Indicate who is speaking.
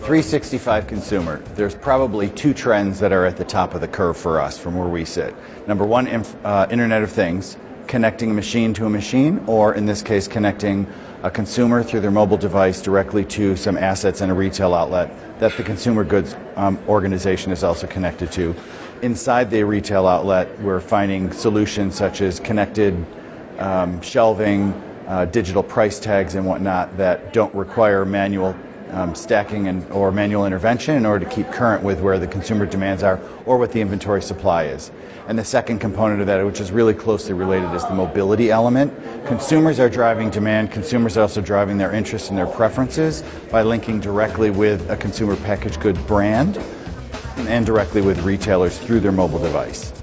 Speaker 1: 365 consumer, there's probably two trends that are at the top of the curve for us from where we sit. Number one, uh, Internet of Things, connecting a machine to a machine, or in this case, connecting a consumer through their mobile device directly to some assets in a retail outlet that the consumer goods um, organization is also connected to. Inside the retail outlet, we're finding solutions such as connected um, shelving, uh, digital price tags, and whatnot that don't require manual um, stacking and, or manual intervention in order to keep current with where the consumer demands are or what the inventory supply is. And the second component of that, which is really closely related, is the mobility element. Consumers are driving demand. Consumers are also driving their interests and their preferences by linking directly with a consumer packaged good brand and directly with retailers through their mobile device.